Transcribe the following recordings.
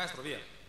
Maestro, bien.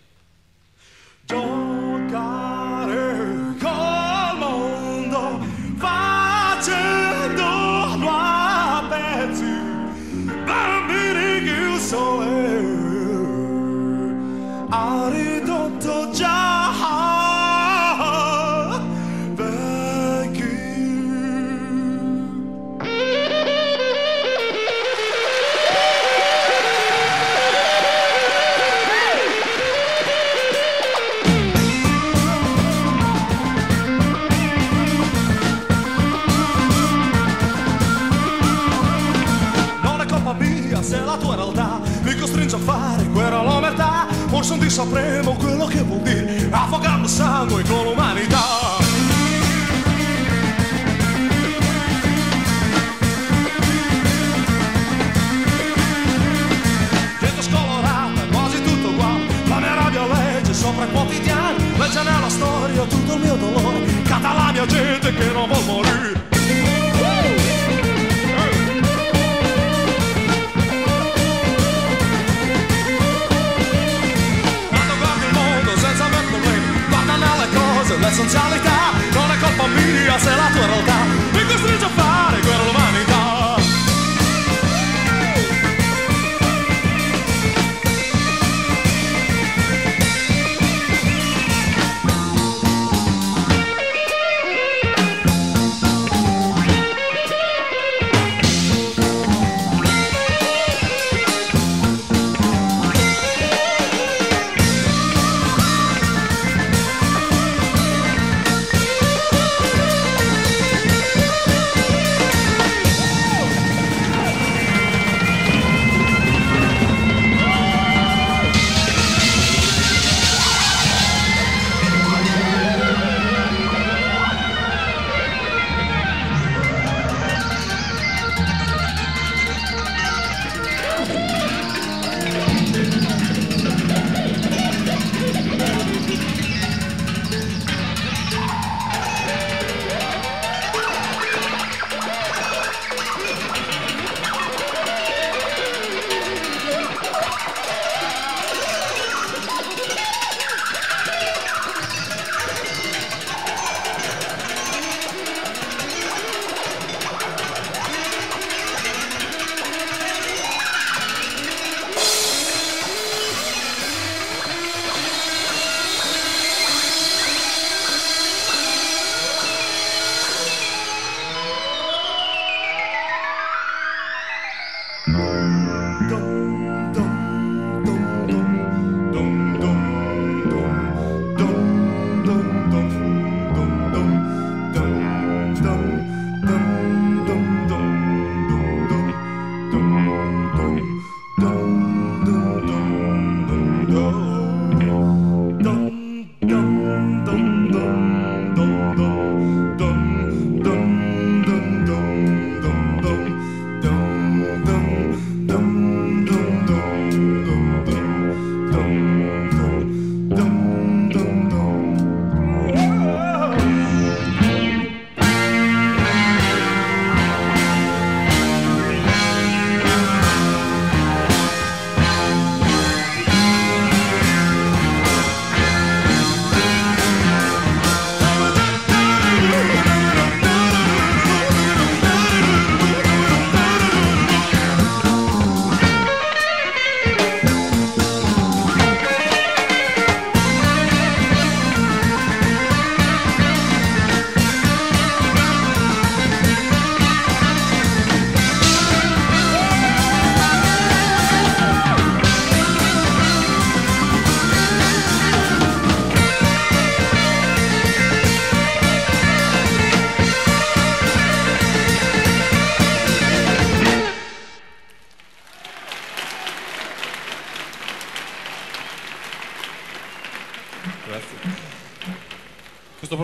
that's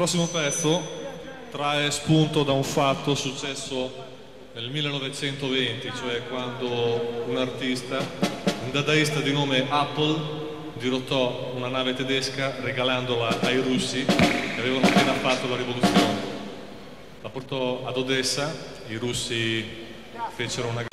prossimo pezzo trae spunto da un fatto successo nel 1920, cioè quando un artista, un dadaista di nome Apple, dirottò una nave tedesca regalandola ai russi che avevano appena fatto la rivoluzione. La portò ad Odessa, i russi fecero una...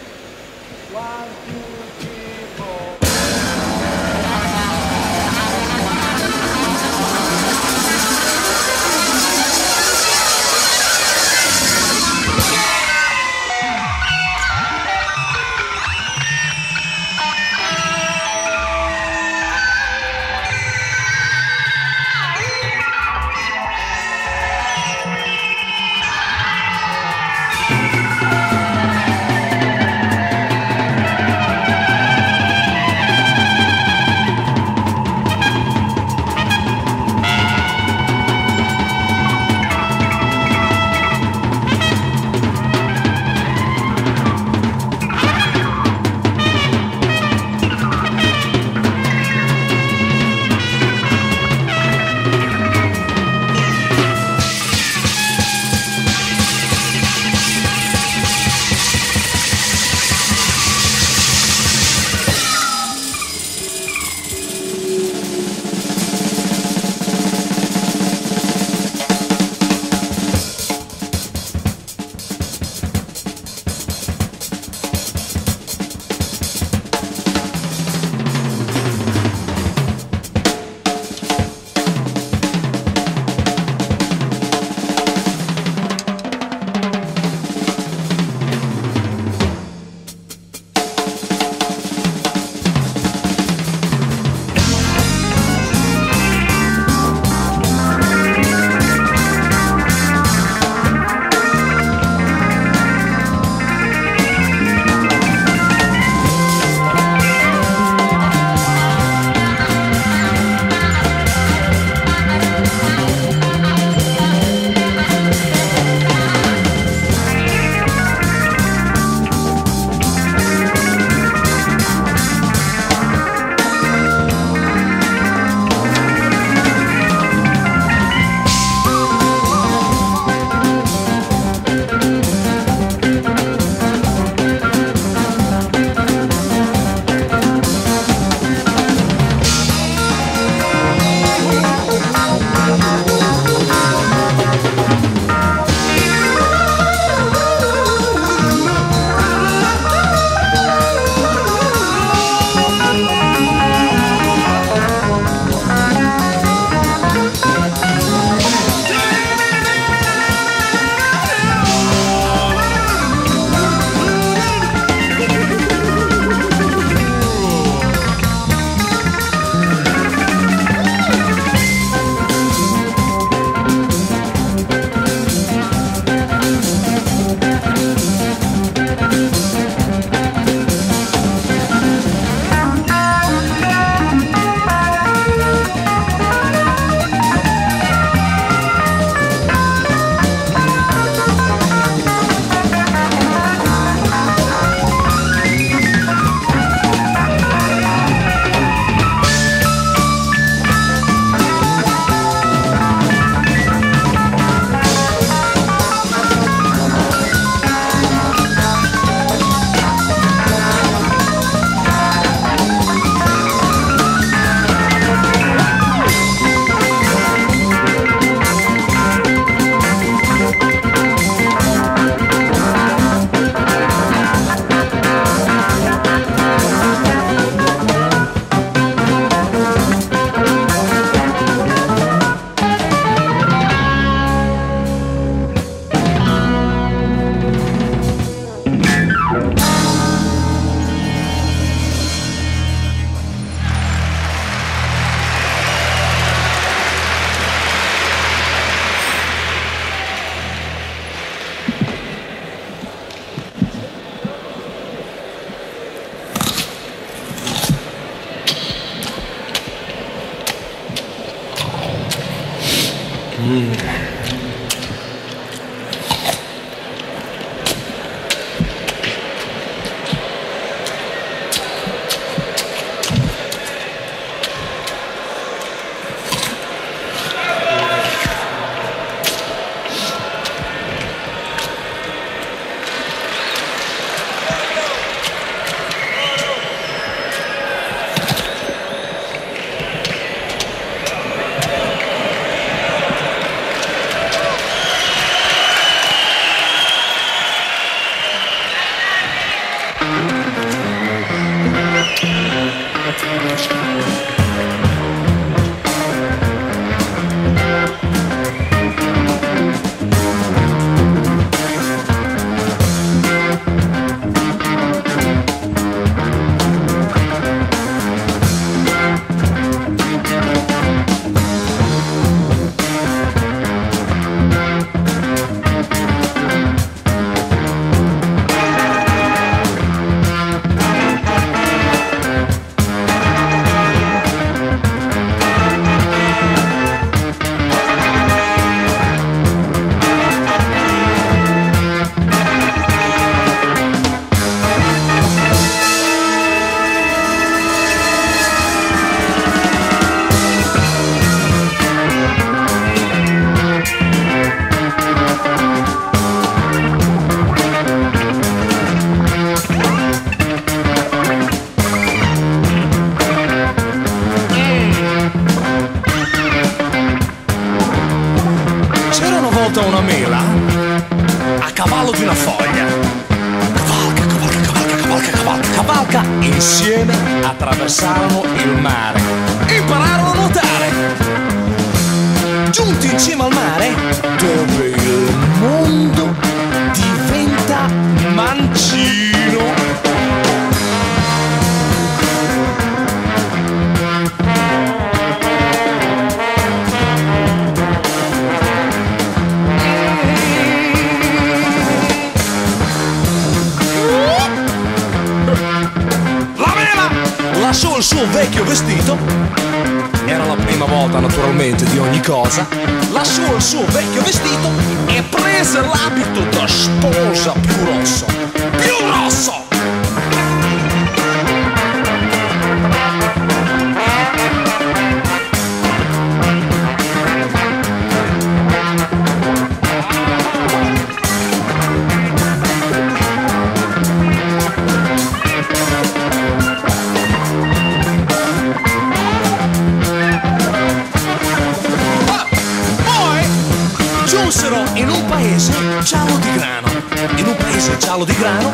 giallo di grano,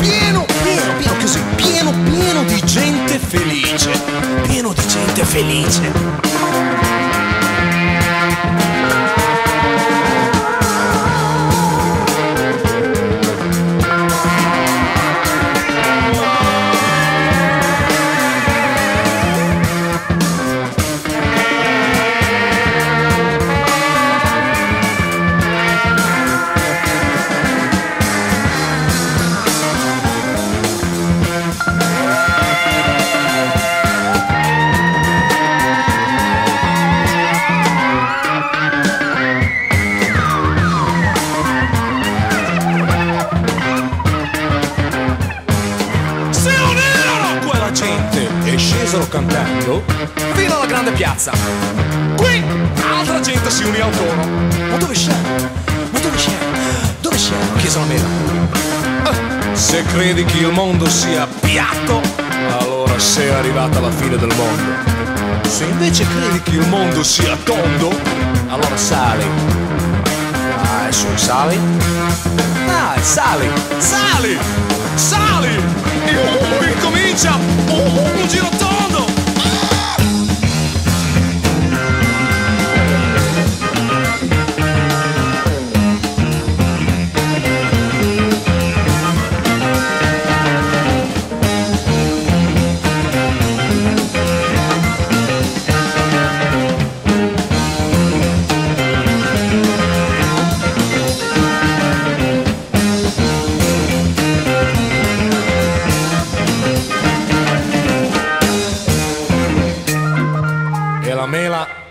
pieno, pieno, pieno così, pieno, pieno di gente felice. Pieno di gente felice. Piazza. Qui altra gente si unì al coro. Ma dove siamo? Ma dove siamo? Dove siamo? chiese la mela. Ah, se credi che il mondo sia piatto, allora sei arrivata alla fine del mondo. Se invece credi che il mondo sia tondo, allora sali. Dai, su, sali. Dai, sali, sali, sali! E incomincia un giro tondo! E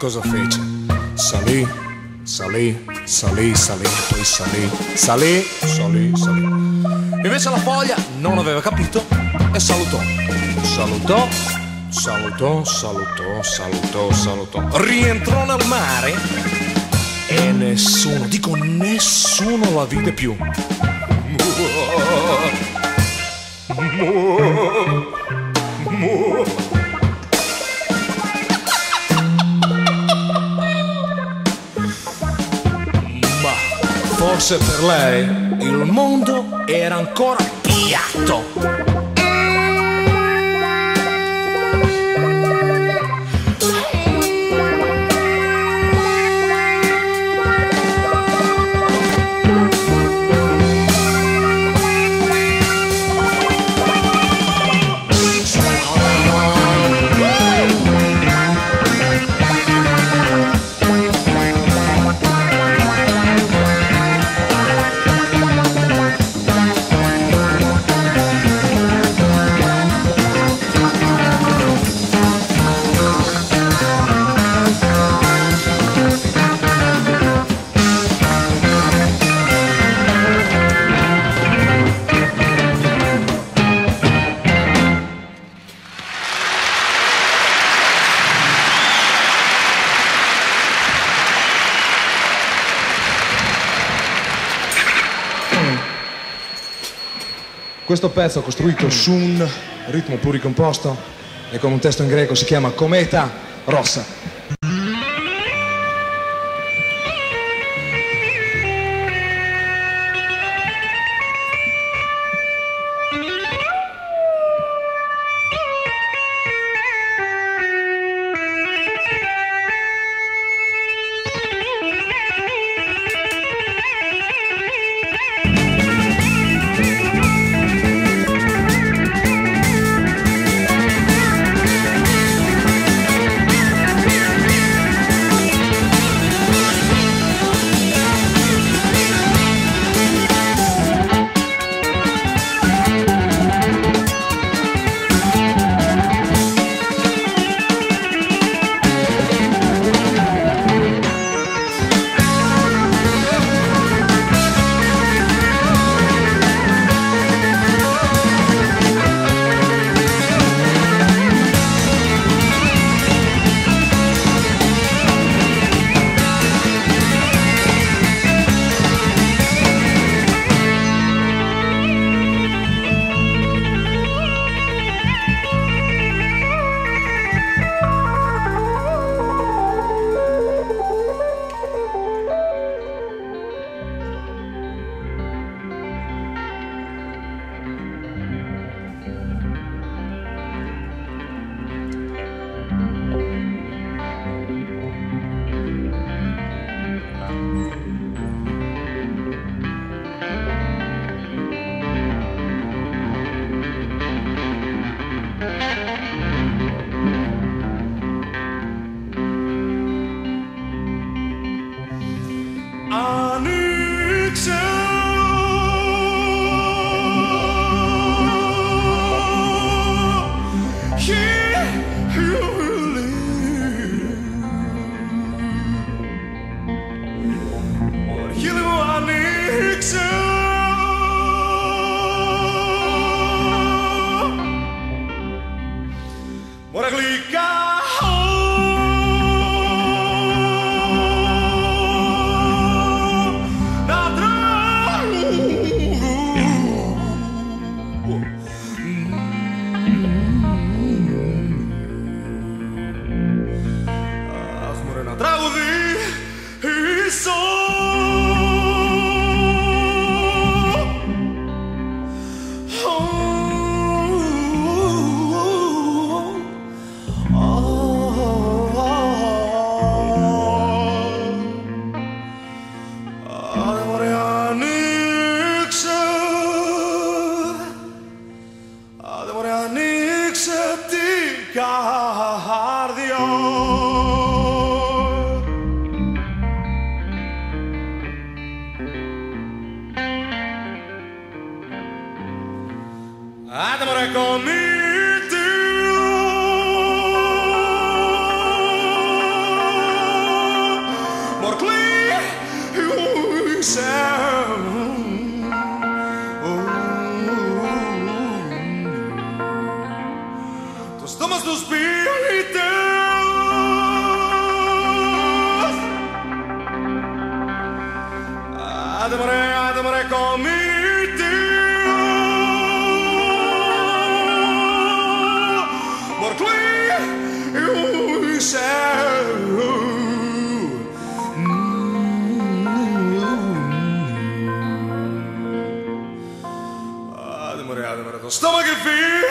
cosa fece? Salì, salì, salì, salì, poi salì, salì, salì, salì. Invece la foglia non aveva capito e salutò. Salutò, salutò, salutò, salutò, salutò. Rientrò nel mare e nessuno, dico nessuno la vide più. Ma forse per lei il mondo era ancora piatto. Questo pezzo costruito su un ritmo pluricomposto e con un testo in greco si chiama Cometa Rossa. stomach and feet.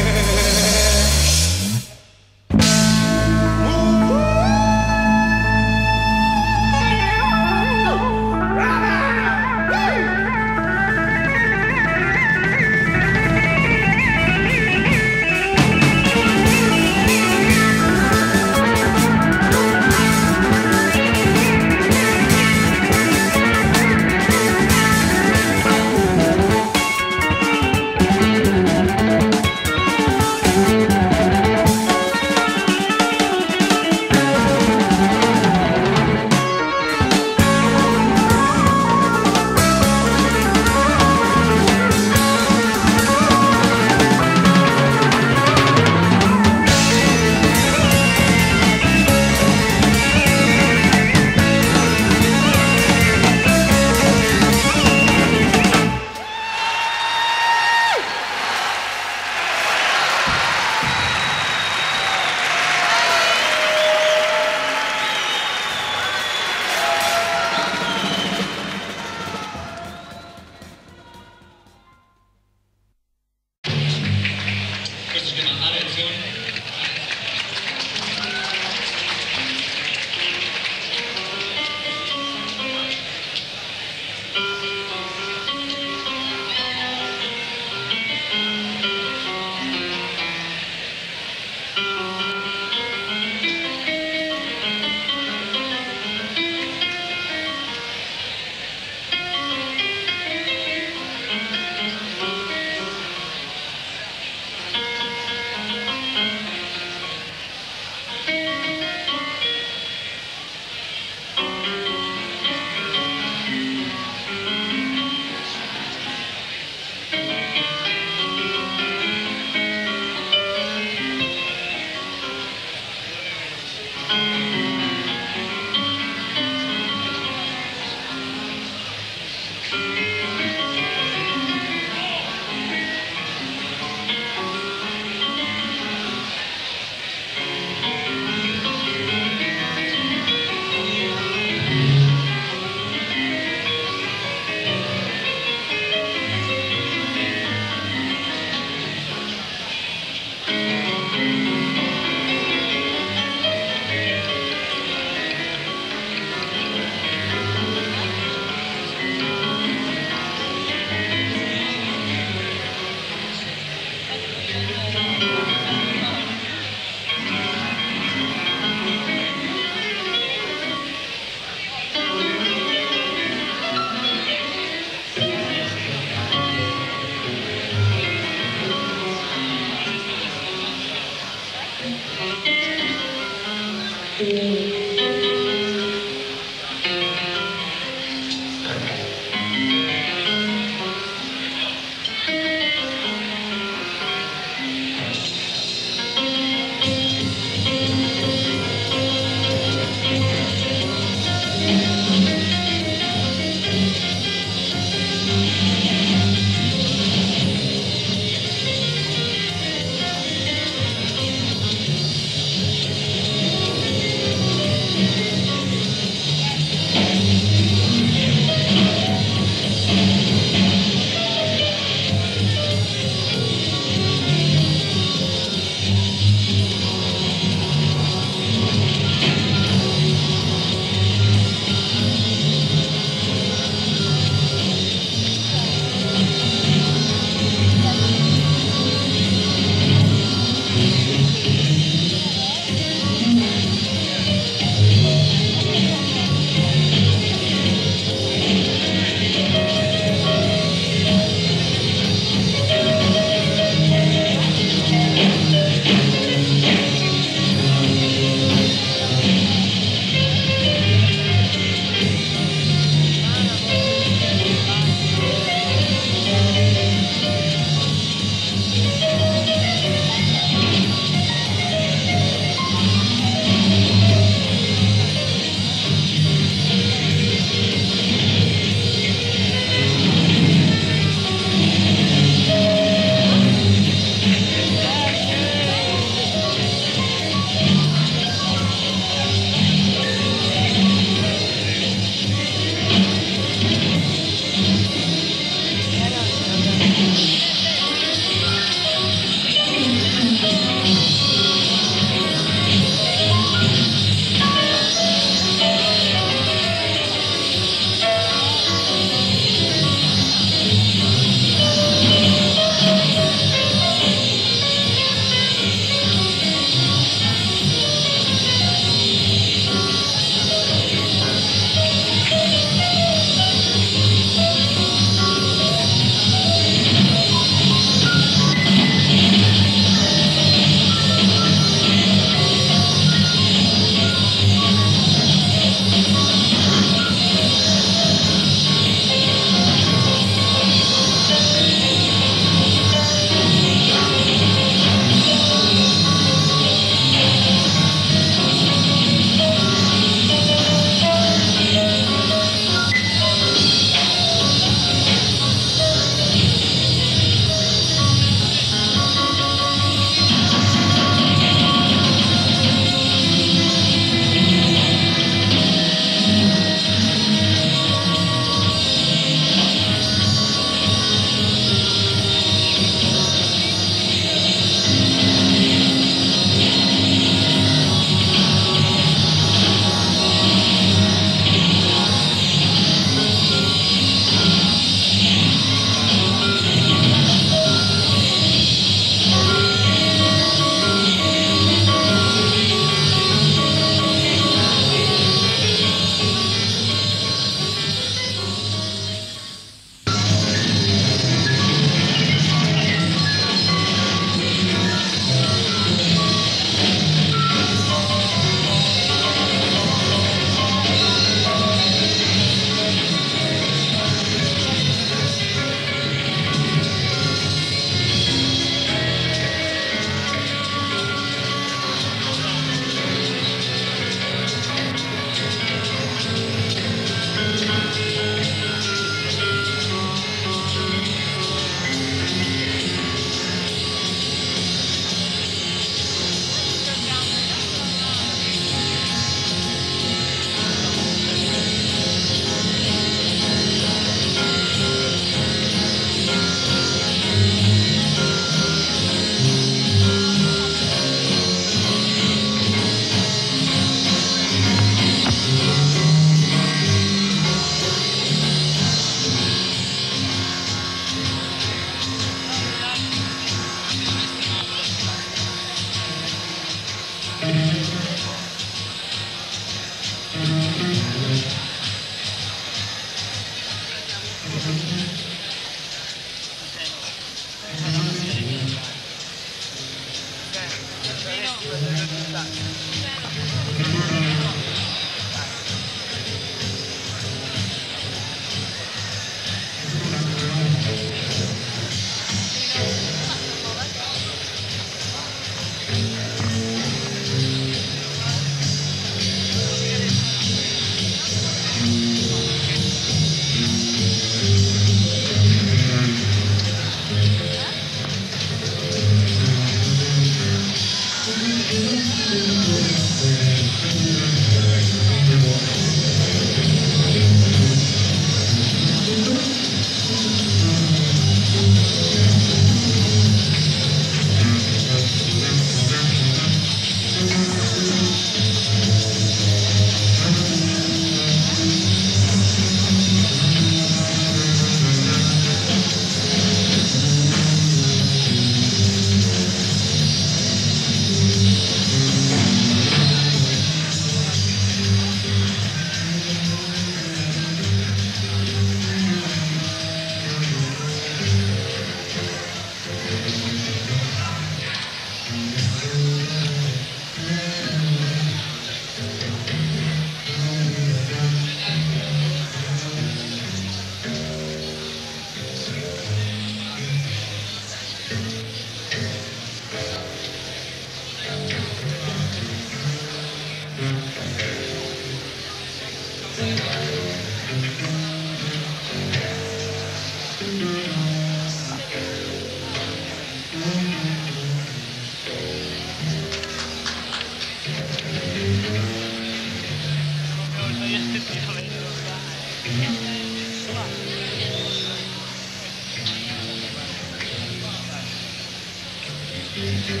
Thank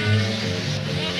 you.